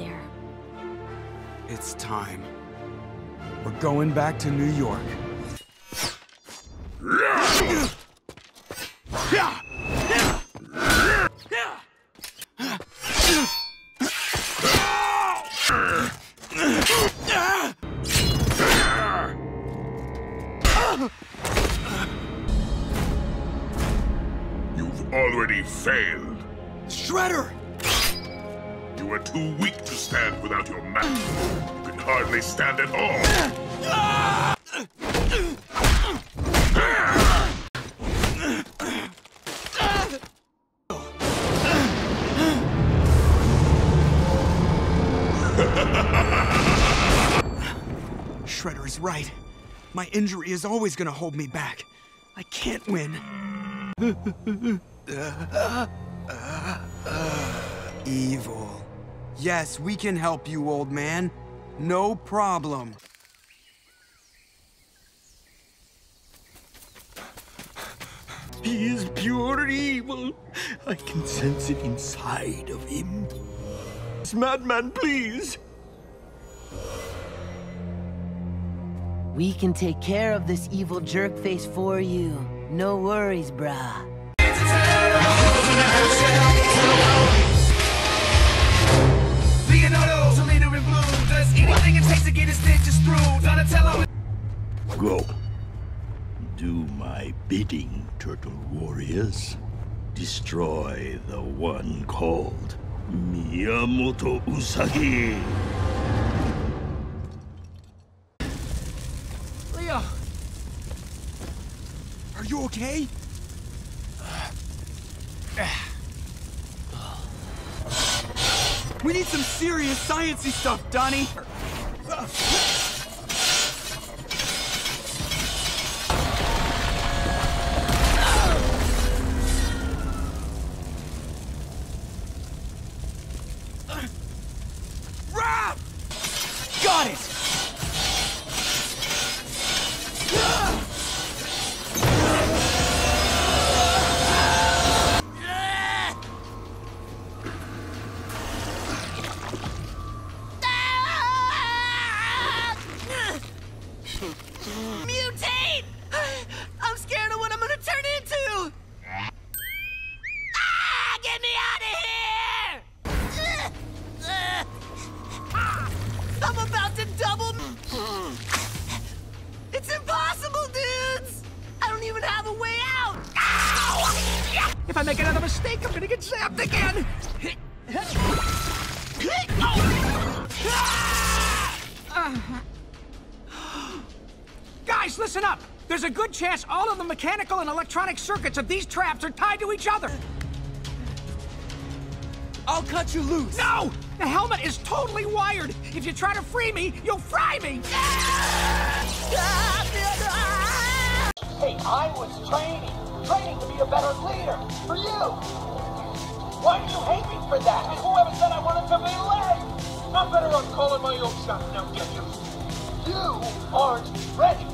there. It's time. We're going back to New York. You've already failed. Shredder! You are too weak to stand without your map. You can hardly stand at all. Shredder is right. My injury is always gonna hold me back. I can't win. Evil. Yes, we can help you, old man. No problem. He is pure evil. I can sense it inside of him. This madman, please. We can take care of this evil jerkface for you. No worries, brah. To get his stitches through. Donatello. Go. Do my bidding, Turtle Warriors. Destroy the one called Miyamoto Usagi. Leo! Are you okay? We need some serious sciencey stuff, Donnie! Raph! Uh-huh. Guys, listen up. There's a good chance all of the mechanical and electronic circuits of these traps are tied to each other. I'll cut you loose! No! The helmet is totally wired. If you try to free me, you'll fry me. Hey, I was training, training to be a better leader for you. Why do you hate me for that? And whoever said I wanted to be late? I'm better off calling my own shot now, get you. You aren't ready.